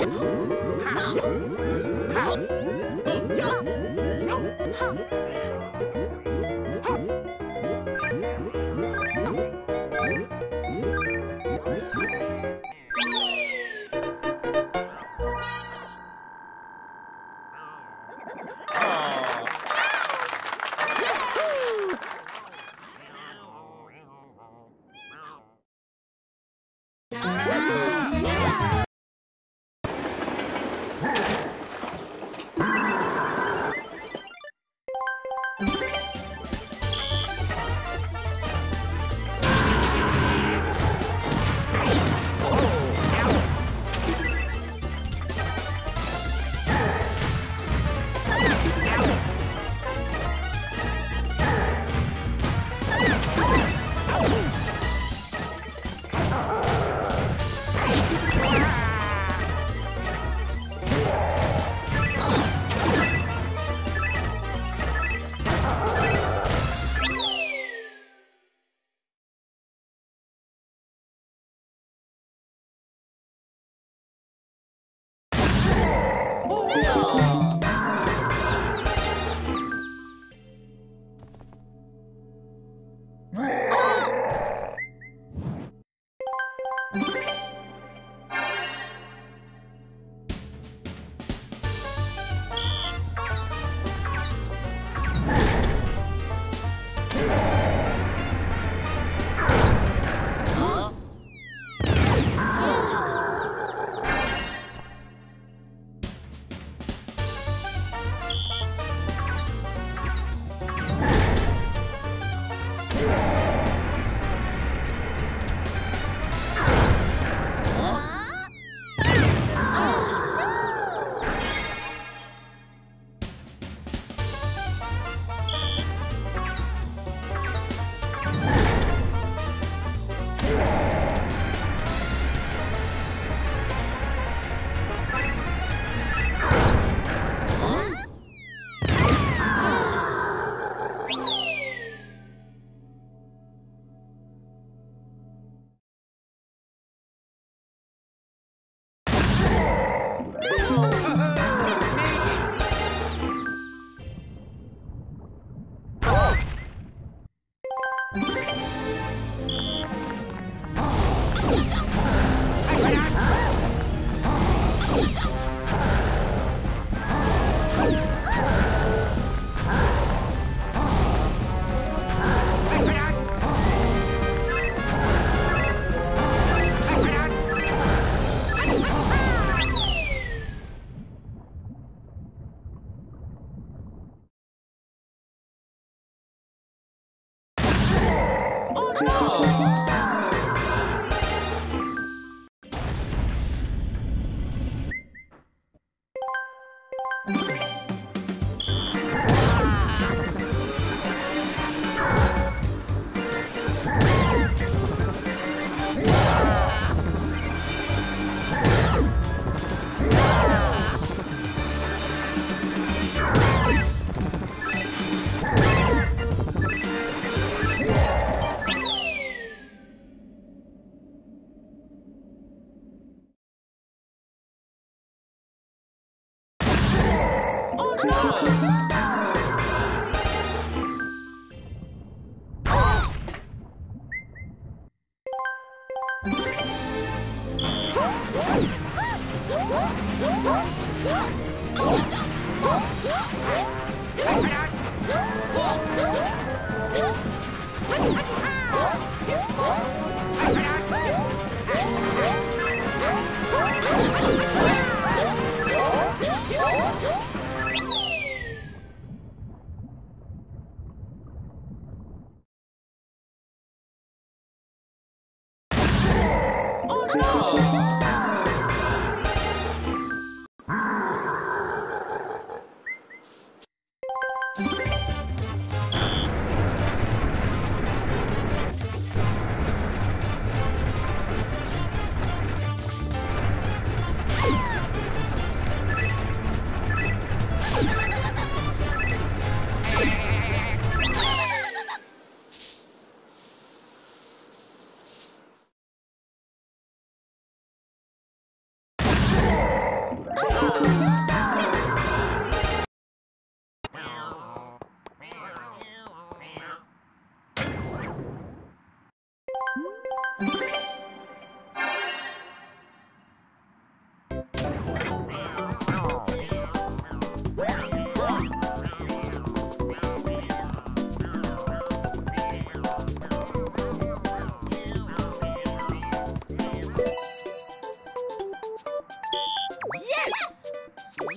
Huh?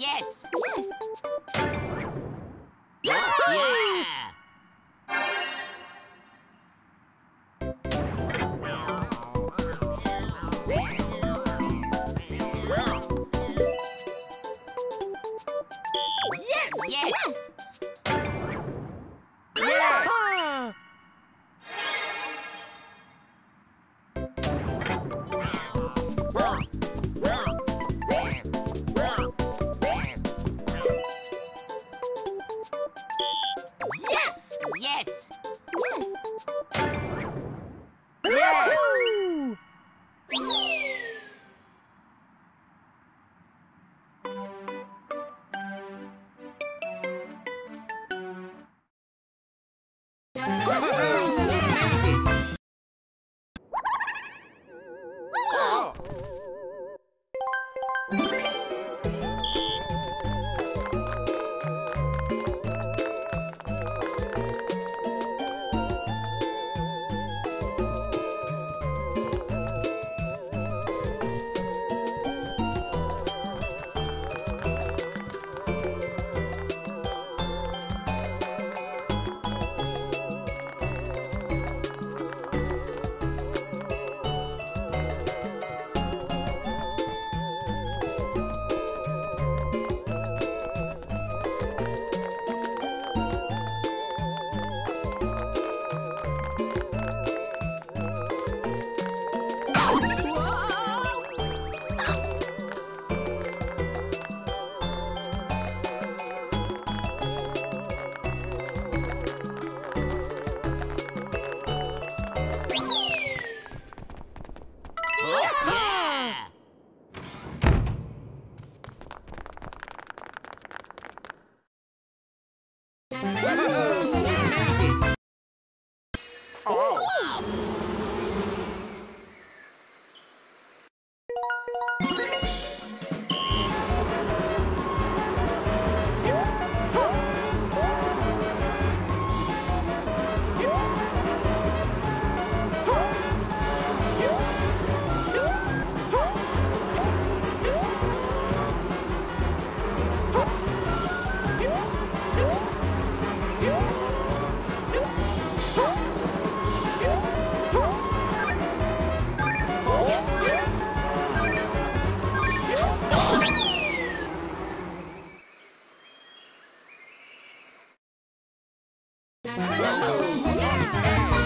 yes. Yes. Whoa. Yeah.